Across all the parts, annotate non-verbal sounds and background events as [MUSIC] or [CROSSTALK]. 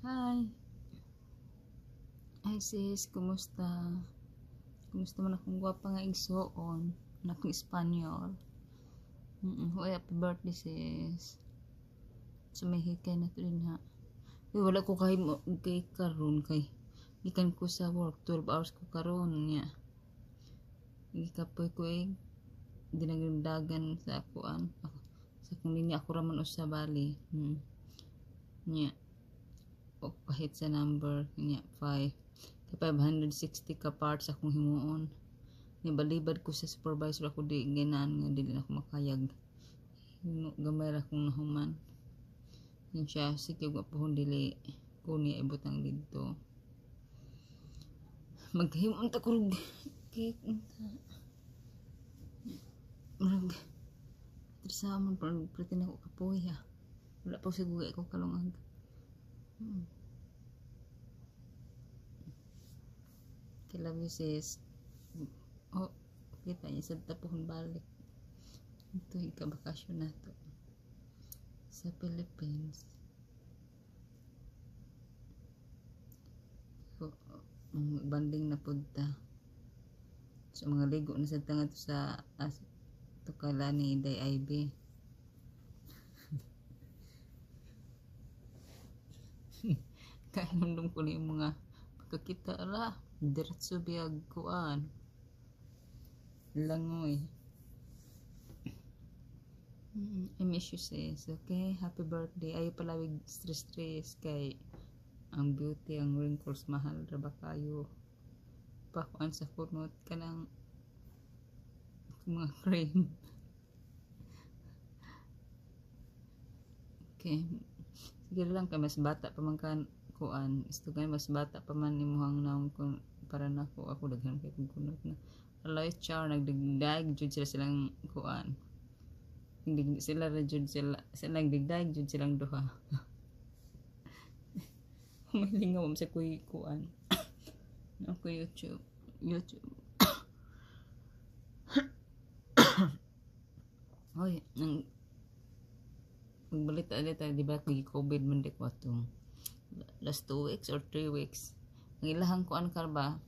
Hi. Hi sis, kumusta? Kumusta man akong gwapa nga igsoon? Anak ng Espanyol. Mm -mm. Hoy, happy birthday sis. Sumihikay na to din ha. Uy, wala ko kay kay karon kay gikan ko sa work 12 hours ko karon niya. Gikapoy ko eh dinagdagan sa akuan. Ako, sa kung linya ako raman usa bali. Hmm. Niya. O kahit sa number niya 5 kay 560 ka parts akong himuon. Nibalibad ko sa supervisor ako di ginan nga dili na ako makayag. Gamay ra kong nahuman. Yun siya, sige wa po dili ko niya ibutang dito. Maghimon ta kurog cake. Marag Trisama parang pretend ako kapoy ha. Wala pa siguro ako kalungag. Hmm. Kila sis. Oh, kita niya sa tapuhon balik. Ito yung kabakasyon na to. Sa Philippines. So, banding na punta. So, mga ligo na sa tanga to sa as, to kala ni Day Ivy. [LAUGHS] Kaya nandun ko na yung mga pagkakita ala. Diretso biyag kuan. Langoy. Mm, I miss you sis. Okay, happy birthday. Ayaw palawig stress-stress kay ang beauty, ang wrinkles, mahal ra ba kayo? Pakuan sa kunot ka ng mga [LAUGHS] cream. Okay. Sige lang kay mas bata pa man kuan. Gusto kay mas bata pa man imuhang naong kun para nako ako daghan kay kung kunot na. Alay char nagdigdag jud sila silang kuan. Hindi sila ra jud sila sila nagdigdag jud silang duha. [LAUGHS] May lingaw sa kuy kuan. [COUGHS] Ako YouTube. YouTube. [COUGHS] Hoy, nang magbalita ulit tayo, di ba, kay COVID man di ko itong last two weeks or three weeks. Ang ilahang kuan ka ba,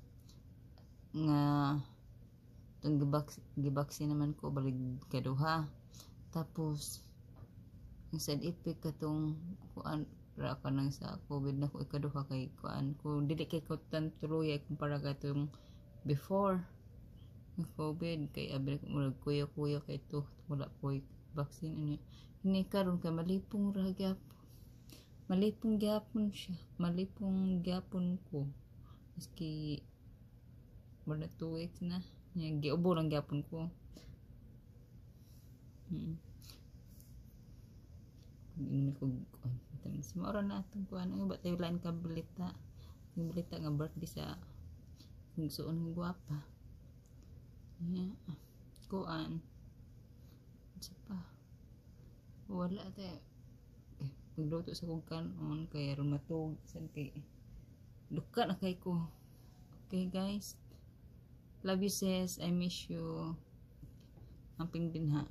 nga itong gibaks, gibaksin naman ko, balik kaduha. Tapos, ang side effect katong kuan ra ka nang sa COVID na ko ikaduha kay kuan ko dili kay ko tan tuloy kumpara ka itong before ng COVID kay abi ko murag kuya kuya kay to wala ko vaccine ani ini karon kay malipong ra gyapon malipong gyapon siya. Malipong gyapon ko. Maski wala 2 weeks na. Nya giubo lang gyapon ko. Mm hindi ko kuan tamis mo na atong kuan ang ba tayo lain ka balita yung balita nga birthday sa nagsuon ng gwapa. Yeah. kuan sa pa. Wala tayo pagluto sa kong kanon kaya rumatog san kay duka na kay ko. Okay guys. Love you sis. I miss you. Amping din ha